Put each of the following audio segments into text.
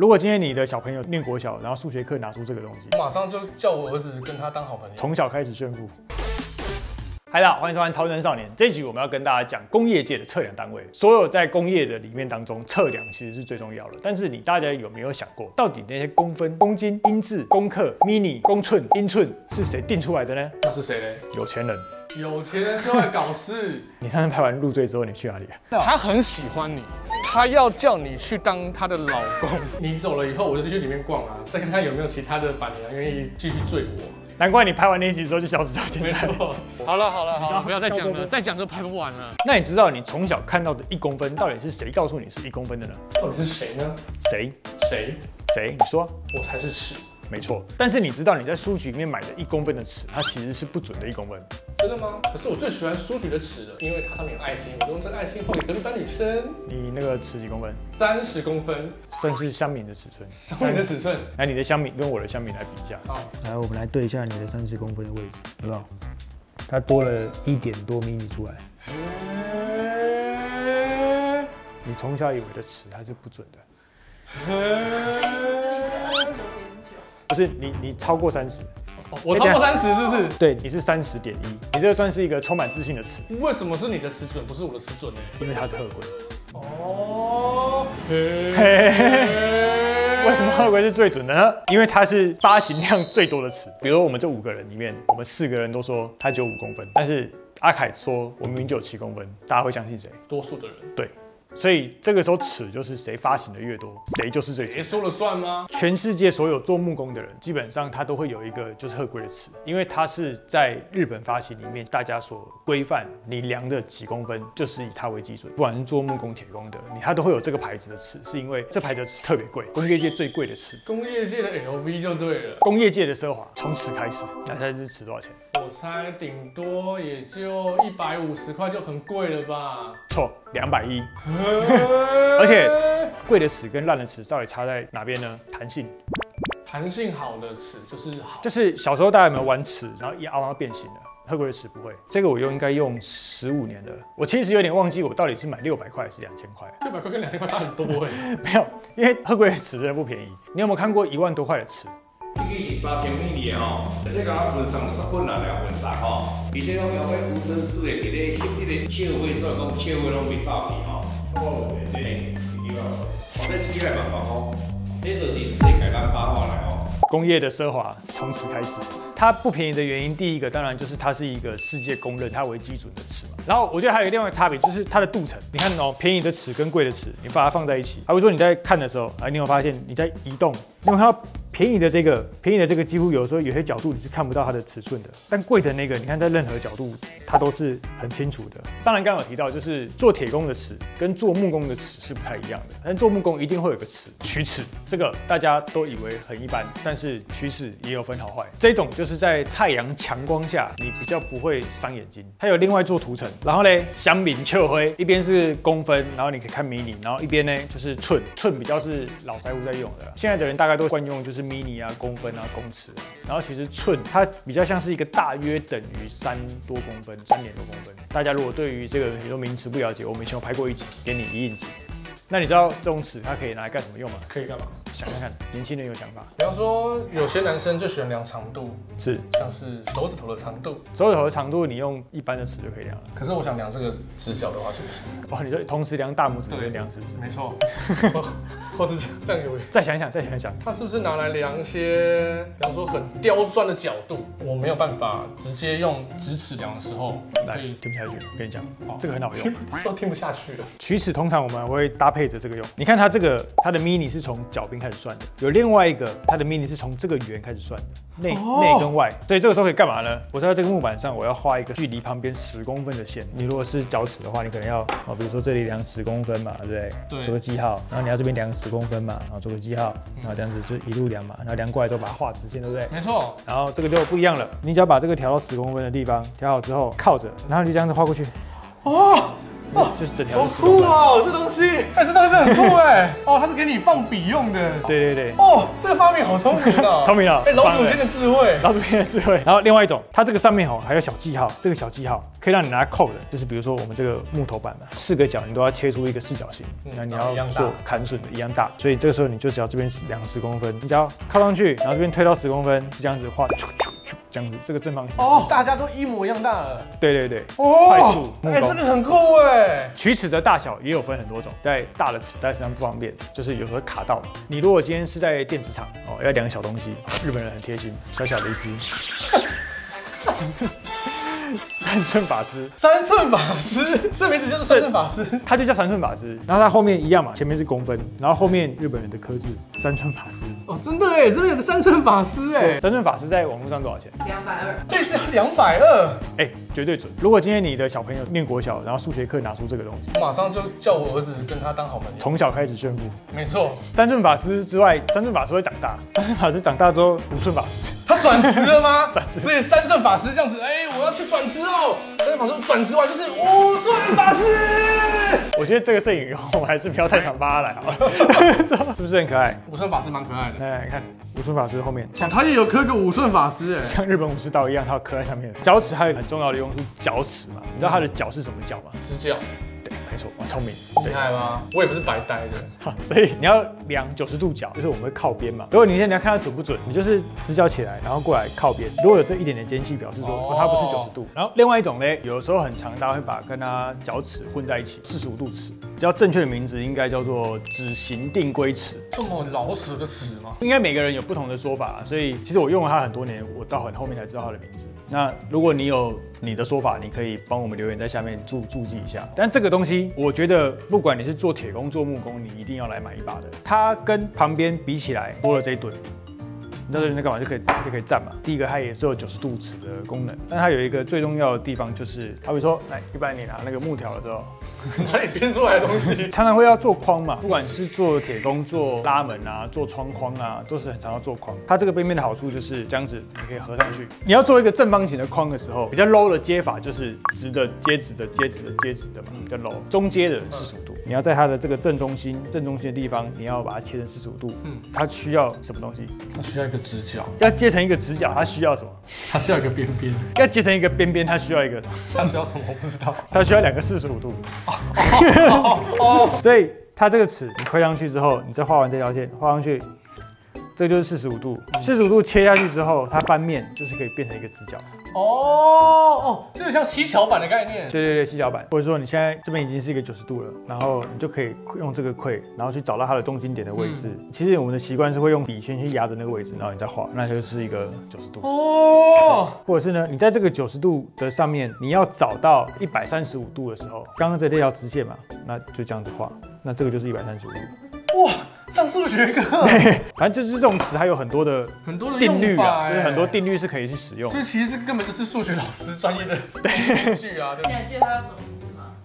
如果今天你的小朋友念国小，然后数学课拿出这个东西，我马上就叫我儿子跟他当好朋友。从小开始炫富。嗨，大家好，欢迎收看《超人少年》。这一集我们要跟大家讲工业界的测量单位。所有在工业的里面当中，测量其实是最重要的。但是你大家有没有想过，到底那些公分、公斤、英制、公克、mini、公寸、英寸是谁定出来的呢？那是谁嘞？有钱人。有钱人就会搞事。你上次拍完入赘之后，你去哪里啊？他很喜欢你，他要叫你去当他的老公。你走了以后，我就去里面逛啊，再看看有没有其他的板娘愿意继续追我。难怪你拍完那一集之后就消失到现在。没错。好了好了好了，不要再讲了，再讲就拍不完了。那你知道你从小看到的一公分，到底是谁告诉你是一公分的呢？到底是谁呢？谁？谁？谁？你说。我才是尺。没错，但是你知道你在书局里面买的一公分的尺，它其实是不准的一公分。真的吗？可是我最喜欢书局的尺了，因为它上面有爱心，我用这个爱心画给隔壁班女生。你那个尺几公分？三十公分，算是香米的尺寸。香米的尺寸，来你的香米跟我的香米来比一下。好，来我们来对一下你的三十公分的位置，好不好？它多了一点多米米出来。你从小以为的尺它是不准的。不是你，你超过三十，我超过三十是不是？对，你是三十点一，你这个算是一个充满自信的词。为什么是你的尺准，不是我的尺准呢？因为它是鹤龟。哦，嘿，为什么鹤龟是最准的呢？因为它是发行量最多的尺。比如我们这五个人里面，我们四个人都说它只有五公分，但是阿凯说我明明就有七公分，大家会相信谁？多数的人。对。所以这个时候尺就是谁发行的越多，谁就是最。谁说了算吗？全世界所有做木工的人，基本上他都会有一个就是鹤龟的尺，因为它是在日本发行里面，大家所规范，你量的几公分就是以它为基准。不管是做木工、铁工的，你他都会有这个牌子的尺，是因为这牌子的尺特别贵，工业界最贵的尺。工业界的 LV 就对了。工业界的奢华，从尺开始。那猜这尺多少钱？我猜顶多也就一百五十块，就很贵了吧？错，两百一。而且贵的尺跟烂的尺到底差在哪边呢？弹性，弹性好的尺就是好。就是小时候大家有没有玩尺，然后一凹它变形了？鹤龟的尺不会，这个我用应该用十五年的。我其实有点忘记我到底是买六百块还是两千块。六百块跟两千块差很多哎。没有，因为鹤龟的尺真的不便宜。你有没有看过一万多块的尺？这个是三千米的哦，而且讲温上是困难的温上吼，而且讲用迄无尘室的，伫咧翕这个笑话，所以讲笑话拢袂走去哦，对对，对啊，我这起来万块，这就是世界咱八卦来哦。工业的奢华从此开始。它不便宜的原因，第一个当然就是它是一个世界公认它为基准的尺嘛。然后我觉得还有另外一个差别，就是它的镀层。你看哦，便宜的尺跟贵的尺，你把它放在一起，还会说你在看的时候，哎，你有发现你在移动，因为它。便宜的这个，便宜的这个几乎有时候有些角度你是看不到它的尺寸的，但贵的那个，你看在任何角度它都是很清楚的。当然刚刚有提到，就是做铁工的尺跟做木工的尺是不太一样的，但做木工一定会有个尺取尺，这个大家都以为很一般，但是取尺也有分好坏。这种就是在太阳强光下，你比较不会伤眼睛。它有另外做涂层，然后呢，香槟秋灰，一边是公分，然后你可以看迷你，然后一边呢就是寸，寸比较是老师傅在用的，现在的人大概都惯用就是。Mini 啊，公分啊，公尺，然后其实寸它比较像是一个大约等于三多公分，三点多公分。大家如果对于这个很多名词不了解，我们以前有拍过一集，给你一印子。那你知道这种尺它可以拿来干什么用吗？可以干嘛？想看看，年轻人有想法。比方说，有些男生就喜欢量长度，是像是手指头的长度。手指头的长度，你用一般的尺就可以量了。可是我想量这个直角的话，行不行？哦，你就同时量大拇指跟量食指？没错。或是这样有？再想想，再想想，他是不是拿来量一些，比方说很刁钻的角度？我没有办法直接用直尺量的时候，来听不下去。我跟你讲，这个很好用，都听不下去了。取尺通常我们会搭配。着这个用，你看它这个它的 mini 是从脚边开始算的，有另外一个它的 mini 是从这个圆开始算的，内内跟外，所以这个时候可以干嘛呢？我在这个木板上我要画一个距离旁边十公分的线，你如果是脚尺的话，你可能要哦，比如说这里量十公分嘛，对不对？对。做个记号，然后你要这边量十公分嘛，然后做个记号，然后这样子就一路量嘛，然后量过来之后把它画直线，对不对？没错。然后这个就不一样了，你只要把这个调到十公分的地方，调好之后靠着，然后你就这样子画过去。哦。就是整条好。酷哦，这东西，哎，这东西很酷 哎，哦，它是给你放笔用的，对对对，哦，这个发明好聪明哦，聪明了 哎，老祖先的智慧，老祖先的智慧。然后另外一种，它这个上面哦还有小记号，这个小记号可以让你拿来扣的，就是比如说我们这个木头板嘛，四个角你都要切出一个四角形，嗯那你要做砍损的一样大，所以这个时候你就只要这边量十公分，你只要靠上去，然后这边推到十公分，就这样子画，这样子，这个正方形。哦，大家都一模一样大了，对对对，哦快速木哎，工这个很酷哎，取尺的大小也有分很多种，在大的尺带身上不方便，就是有时候卡到。你如果今天是在电子厂哦，要量小东西，日本人很贴心，小小的一只，三寸法师，三寸法师，这名字就是三寸法师，他就叫三寸法师。然后他后面一样嘛，前面是公分，然后后面日本人的刻字三寸法师。哦，真的哎，这边有个三寸法师哎，三寸法师在网络上多少钱？两百二，这次要两百二，哎、绝对准。如果今天你的小朋友念国小，然后数学课拿出这个东西，我马上就叫我儿子跟他当好朋友，从小开始炫富。没错，三寸法师之外，三寸法师会长大，三寸法师长大之后，五寸法师。他转职了吗 转？职所以三寸法师这样子，哎，去转职哦。所以法师转职完就是五寸法师。我觉得这个摄影我们还是不要太常发他来好了，是不是很可爱？五寸法师蛮可爱的，来来看五寸法师后面，哦，像他也有刻个五寸法师哎。像日本武士刀一样，它有刻在上面。脚趾还有很重要的用是，脚趾嘛。你知道它的脚是什么脚吗？直角，对，没错，我聪明。厉对，害吗？我也不是白呆的。好，所以你要量九十度角，就是我们会靠边嘛。如果你现在要看它准不准，你就是直角起来，然后过来靠边。如果有这一点点间隙，表示说它不是九十度。然后另外一种呢，有的时候很长，大家会把跟它脚趾混在一起，四十五度尺。比较正确的名字应该叫做指形定规尺。这么老死的尺吗？应该每个人有不同的说法，所以其实我用了它很多年，我到很后面才知道它的名字。那如果你有你的说法，你可以帮我们留言在下面注注记一下。但这个东西，我觉得不管你是做铁工做木工，你一定要来买一把的。它跟旁边比起来多了这一吨。你知道这在干嘛？就可以就可以站嘛。第一个，它也是有九十度尺的功能，但它有一个最重要的地方就是，好比说，来，一般你拿那个木条的时候，哪里编出来的东西？常常会要做框嘛，不管是做铁工、做拉门啊、做窗框啊，都是很常要做框。它这个背面的好处就是这样子，你可以合上去。你要做一个正方形的框的时候，比较 low 的接法就是直的接直的接直的接直的嘛，比较 low。中接的四十五度，你要在它的这个正中心、正中心的地方，你要把它切成四十五度。嗯嗯，它需要什么东西？它需要一个直角，要接成一个直角，它需要什么？它需要一个边边，要接成一个边边，它需要一个什么？它需要什么我不知道。它需要两个四十五度。哦，所以它这个尺你推上去之后，你再画完这条线，画上去，这个就是四十五度。四十五度切下去之后，它翻面就是可以变成一个直角。哦哦，这个像七巧板的概念。对对对，七巧板，或者说你现在这边已经是一个九十度了，然后你就可以用这个溃，然后去找到它的中心点的位置。其实我们的习惯是会用笔先去压着那个位置，然后你再画，那就是一个九十度。哦，或者是呢，你在这个九十度的上面，你要找到一百三十五度的时候，刚刚这条直线嘛，那就这样子画，那这个就是一百三十五度。哇，上数学课，反正就是这种词，它有很多的很多的定律啊，哎就是很多定律是可以去使用所。以其实这根本就是数学老师专业的工具啊，对你还记得它叫什么？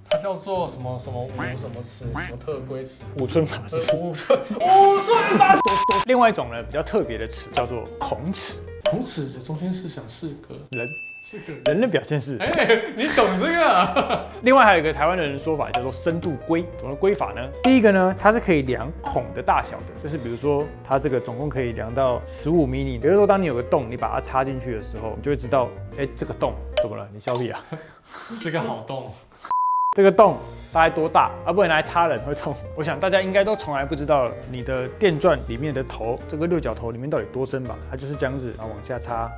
它叫做什么什么五什么尺，什么特规尺，五寸法师。五寸五寸八另外一种呢，比较特别的尺叫做孔尺，孔尺的中心思想是个人。人的表现是。哎、你懂这个、啊？另外还有一个台湾人的说法叫做深度规，怎么规法呢？第一个呢，它是可以量孔的大小的，就是比如说它这个总共可以量到十五 m 米。比如说当你有个洞，你把它插进去的时候，你就会知道，哎，这个洞怎么了？你笑屁啊？是个好洞。这个洞大概多大？啊，不然拿来插人会痛。我想大家应该都从来不知道你的电钻里面的头，这个六角头里面到底多深吧？它就是这样子，然后往下插，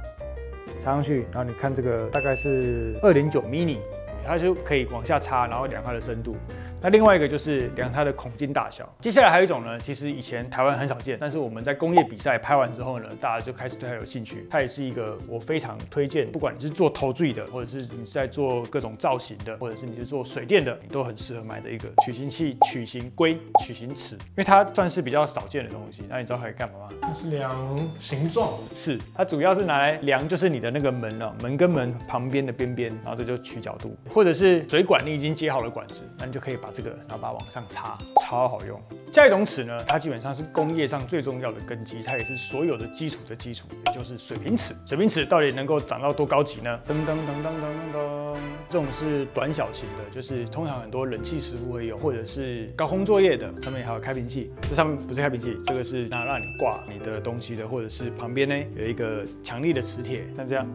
插上去，然后你看这个大概是二点九 mini，它就可以往下插，然后量它的深度。那另外一个就是量它的孔径大小。接下来还有一种呢，其实以前台湾很少见，但是我们在工业比赛拍完之后呢，大家就开始对它有兴趣。它也是一个我非常推荐，不管你是做头坠的，或者是你是在做各种造型的，或者是你是做水电的，你都很适合买的一个取形器、取形规、取形尺，因为它算是比较少见的东西。那你知道它可以干嘛吗？它是量形状，是，它主要是拿来量，就是你的那个门啊，门跟门旁边的边边，然后这就取角度，或者是水管你已经接好了管子，那你就可以把把这个，然后把它往上插，超好用。下一种尺呢，它基本上是工业上最重要的根基，它也是所有的基础的基础，也就是水平尺。水平尺到底能够长到多高级呢？噔噔噔噔噔噔噔，这种是短小型的，就是通常很多冷气师傅会有，或者是高空作业的，上面还有开瓶器。这上面不是开瓶器，这个是那让你挂你的东西的，或者是旁边呢有一个强力的磁铁，像这样，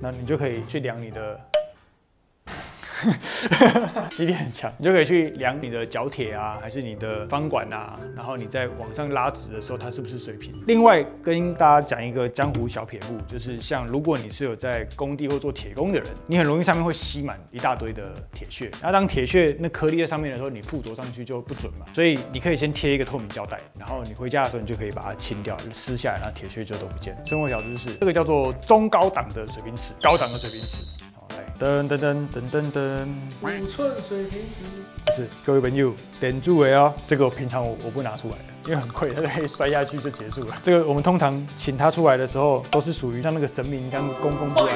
那你就可以去量你的。吸力很强，你就可以去量你的角铁啊，还是你的方管啊，然后你在往上拉直的时候，它是不是水平？另外跟大家讲一个江湖小撇步，就是像如果你是有在工地或做铁工的人，你很容易上面会吸满一大堆的铁屑，然后当铁屑那颗粒在上面的时候，你附着上去就不准嘛，所以你可以先贴一个透明胶带，然后你回家的时候你就可以把它清掉，撕下来，然后铁屑就都不见。生活小知识，这个叫做中高档的水平尺，高档的水平尺。噔噔噔噔噔噔，五寸水平尺，不是各位朋友点住诶哦，这个平常我我不拿出来的。因为很贵，它可以摔下去就结束了。这个我们通常请他出来的时候，都是属于像那个神明这样子供奉出来。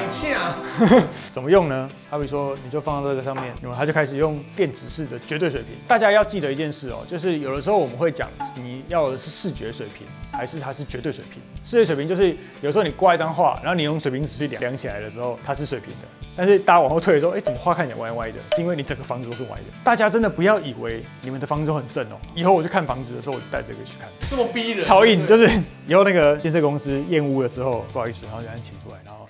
怎么用呢？他比说，你就放到这个上面，然后他就开始用电子式的绝对水平。大家要记得一件事哦，就是有的时候我们会讲，你要的是视觉水平，还是它是绝对水平？视觉水平就是有时候你挂一张画，然后你用水平尺去量量起来的时候，它是水平的。但是大家往后退的时候，哎，怎么画看起来歪歪的？是因为你整个房子都是歪的。大家真的不要以为你们的房子都很正哦。以后我去看房子的时候，我就带这个。去看。这么逼人，超硬，就是以后那个建设公司验屋的时候，不好意思，然后就让请出来，然后，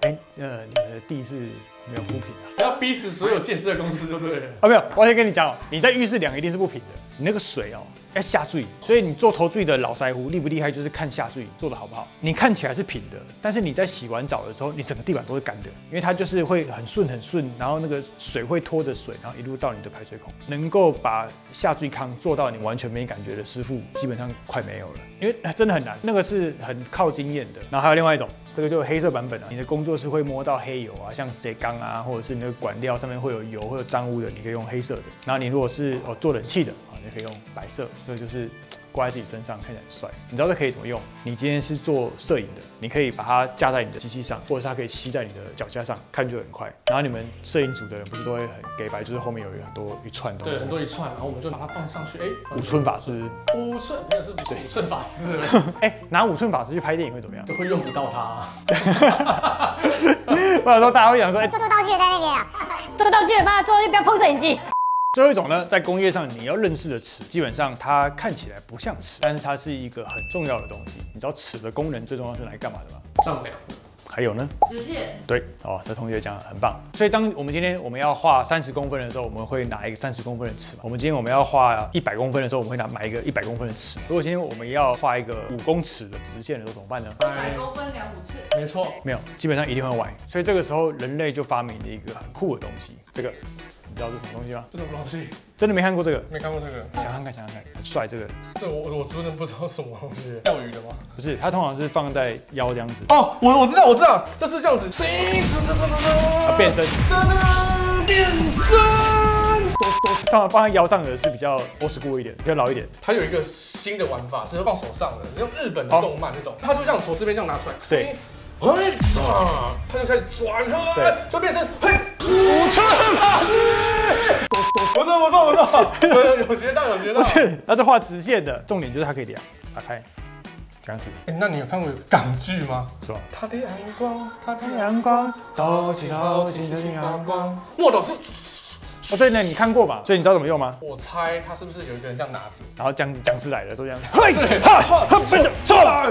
哎，呃，你的地是没有铺平的，不要逼死所有建设公司就对了。啊，没有，我先跟你讲，你在浴室量一定是不平的，你那个水哦。要下坠，所以你做头坠的老腮胡厉不厉害，就是看下坠做的好不好。你看起来是平的，但是你在洗完澡的时候，你整个地板都是干的，因为它就是会很顺很顺，然后那个水会拖着水，然后一路到你的排水孔。能够把下坠康做到你完全没感觉的师傅，基本上快没有了，因为真的很难，那个是很靠经验的。然后还有另外一种，这个就是黑色版本啊，你的工作室会摸到黑油啊，像水缸啊，或者是你的管料上面会有油或者脏污的，你可以用黑色的。然后你如果是哦做冷气的啊。你可以用白色，这个就是挂在自己身上看起来很帅。你知道这可以怎么用？你今天是做摄影的，你可以把它架在你的机器上，或者是它可以吸在你的脚架上，看就很快。然后你们摄影组的人不是都会很给白，就是后面有很多一串东西，对，很多一串，然后我们就把它放上去。哎，五寸法师，五寸没有是五寸法师。哎，拿五寸法师去拍电影会怎么样？就会用不到它。或者说大家会想说，哎，做道具在那边啊，做道具把它做道具不要碰摄影机。最后一种呢，在工业上你要认识的尺，基本上它看起来不像尺，但是它是一个很重要的东西。你知道尺的功能最重要是来干嘛的吗？丈量。还有呢？直线。对，哦，这同学讲的很棒。所以当我们今天我们要画三十公分的时候，我们会拿一个三十公分的尺。我们今天我们要画一百公分的时候，我们会拿买一个一百公分的尺。如果今天我们要画一个五公尺的直线的时候，怎么办呢？一百公分量五次。没错。没有，基本上一定会歪。所以这个时候人类就发明了一个很酷的东西，这个。你知道这什么东西吗？这什么东西？真的没看过这个？没看过这个。想看看，想看看，很帅这个。这我我真的不知道什么东西。钓鱼的吗？不是，它通常是放在腰这样子。哦，我我知道，我知道，这是这样子。啊，变身。变身。通常放在腰上的是比较波斯酷一点，比较老一点。它有一个新的玩法，是放手上的，用日本的动漫那种。它就这样手这边这样拿出来。谁？嘿，唰，他就开始转出来，就变成嘿，五寸马力。不错不错不错，有学到有学到。不是，它是画直线的，重点就是它可以量，打开，这样子。哎，那你有看过港剧吗？是吧？他的阳光，他的阳光，透进透进的阳光。莫导是。哦，对，那你看过吧？所以你知道怎么用吗？我猜他是不是有一个人这样拿着，然后僵僵尸来了，就这样，嘿，哈，哈，错了，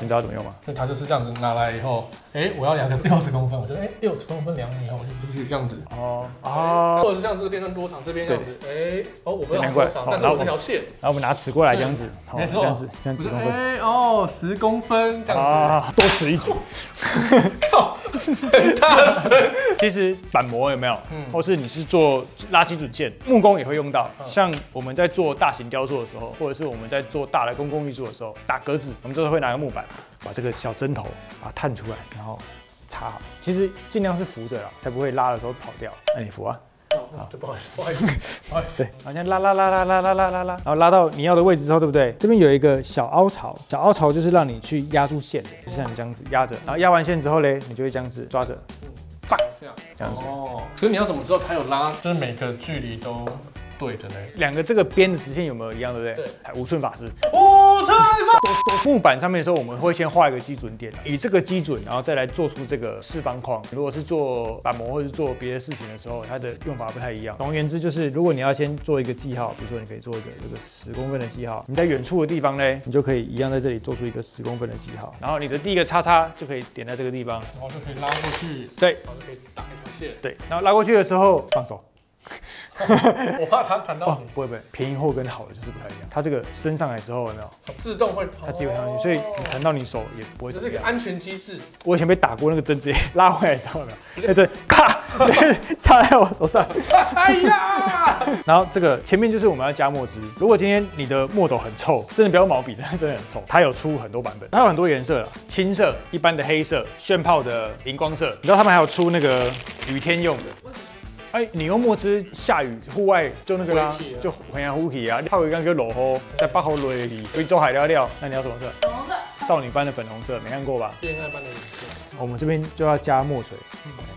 你知道怎么用吗？所以他就是这样子拿来以后，哎，我要量个六十公分，我就哎六十公分量以后，我就就是这样子，哦，啊，或者是像这个电灯多长，这边这样子，哎，哦，我不知道多长，但是我这条线，然后我们拿尺过来这样子，没错，这样子，这样子，哎，哦，十公分这样子，啊，多尺一组，靠，很大声。其实板模有没有？嗯，或是你是做垃圾准件，木工也会用到。像我们在做大型雕塑的时候，或者是我们在做大的公共艺术的时候，打格子，我们就是会拿个木板，把这个小针头把它探出来，然后插好。其实尽量是扶着啦，才不会拉的时候跑掉。那你扶啊。好，不好意思，不好意思，不好意思。对，好像拉拉拉拉拉拉拉拉拉，然后拉到你要的位置之后，对不对？这边有一个小凹槽，小凹槽就是让你去压住线，就像这样子压着。然后压完线之后嘞，你就会这样子抓着。放这样子。哦，可是你要怎么知道它有拉，就是每个距离都？对的嘞，两个这个边的直线有没有一样，对不对？对，五寸法师，五寸法木板上面的时候，我们会先画一个基准点，以这个基准，然后再来做出这个四方框。如果是做板模或者是做别的事情的时候，它的用法不太一样。总而言之，就是如果你要先做一个记号，比如说你可以做一个这个十公分的记号，你在远处的地方呢，你就可以一样在这里做出一个十公分的记号，然后你的第一个叉叉就可以点在这个地方，然后就可以拉过去，对，然后就可以打一条线，对，然后拉过去的时候放手。我怕它弹到你，不会不会，便宜货跟好的就是不太一样。它这个升上来之后有没有？自动会，它自己会上去，所以你弹到你手也不会。这是一个安全机制。我以前被打过，那个针直接拉回来之后呢，那针咔，插在我手上。哎呀！然后这个前面就是我们要加墨汁。如果今天你的墨斗很臭，真的不要毛笔，真的很臭。它有出很多版本，它有很多颜色了，青色、一般的黑色、炫泡的荧光色。你知道他们还有出那个雨天用的。哎，你用墨汁下雨户外就那个啦，就很像呼吸啊！泡一缸叫落雨，在八号落雨，可以做海料料。那你要什么色？粉红色。少女般的粉红色，没看过吧？恋爱般的颜色。我们这边就要加墨水，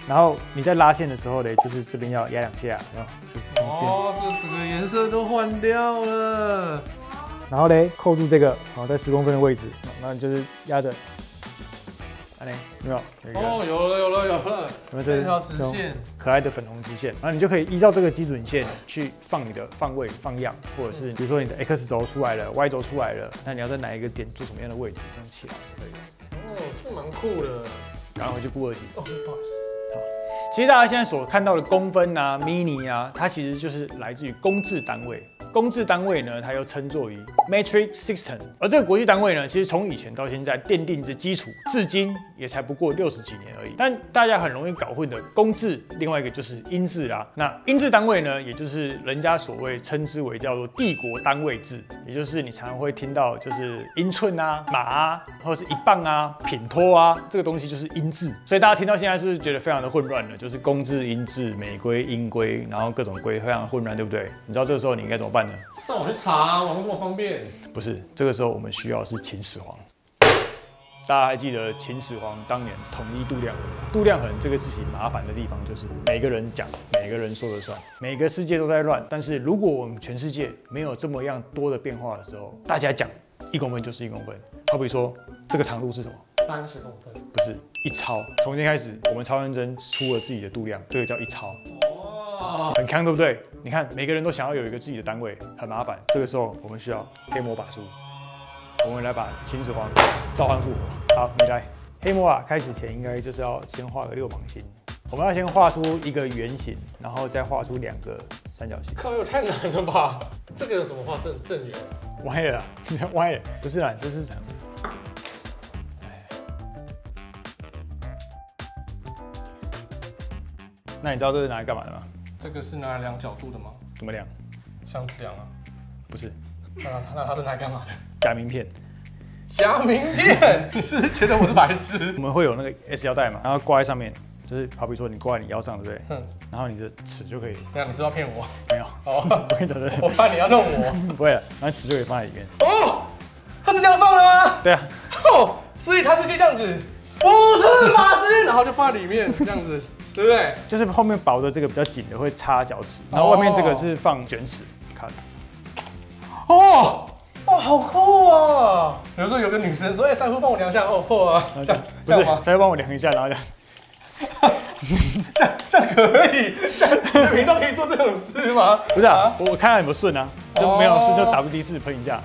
然后你在拉线的时候呢，就是这边要压两下，然后就哦，这整个颜色都换掉了。然后呢，扣住这个，好，在十公分的位置，那你就是压着。有没有？哦，有了，有了，有了。有没有这条直线？可爱的粉红直线，然后你就可以依照这个基准线去放你的放位、放样，或者是比如说你的 X 轴出来了，Y 轴出来了，那你要在哪一个点做什么样的位置，这样起来可以。哦，这蛮酷的。然后回去估二级。哦，不好意思。好，其实大家现在所看到的公分啊、mini 啊，它其实就是来自于公制单位。公制单位呢，它又称作于 metric system，而这个国际单位呢，其实从以前到现在奠定着基础，至今也才不过六十几年而已。但大家很容易搞混的公制，另外一个就是英制啦。那英制单位呢，也就是人家所谓称之为叫做帝国单位制，也就是你常常会听到就是英寸啊、马啊，或者是一磅啊、品托啊，这个东西就是英制。所以大家听到现在是不是觉得非常的混乱呢？就是公制、英制、美规、英规，然后各种规非常混乱，对不对？你知道这个时候你应该怎么办？上网去查，网络这么方便。不是，这个时候我们需要是秦始皇。大家还记得秦始皇当年统一度量衡？度量衡这个事情麻烦的地方就是每个人讲，每个人说了算，每个世界都在乱。但是如果我们全世界没有这么样多的变化的时候，大家讲一公分就是一公分。好比说这个长度是什么？三十公分。不是一超。从今天开始，我们超认真出了自己的度量，这个叫一超。很康，对不对？你看，每个人都想要有一个自己的单位，很麻烦。这个时候，我们需要黑魔法术。我们来把秦始皇召唤复活。好，你来。黑魔法开始前，应该就是要先画个六芒星。我们要先画出一个圆形，然后再画出两个三角形。靠，有太难了吧？这个怎么画正正圆？歪了，你看歪了，不是啦，这是什么？那你知道这是拿来干嘛的吗？这个是拿来量角度的吗？怎么量？箱子量啊？不是。那那它是拿来干嘛的？夹名片。假名片？你是觉得我是白痴？我们会有那个 S 腰带嘛，然后挂在上面，就是好比说你挂在你腰上，对不对？嗯。然后你的尺就可以。对啊，你是要骗我？没有。哦，我跟你讲的。我怕你要弄我。不会了，然后尺就可以放在里面。哦，它是这样放的吗？对啊。哦，所以它是可以这样子，不是法师，然后就放在里面这样子。对不对？就是后面薄的这个比较紧的会插脚趾，然后外面这个是放卷尺。看，哦，哇，好酷啊！比如说有个女生说：“哎，三夫帮我量一下。”哦，破啊，这样不是吗？再帮我量一下，然后这样，这样可以？这样频道可以做这种事吗？不是啊，我看看有没有顺啊，就没有顺就 W D 四喷一下。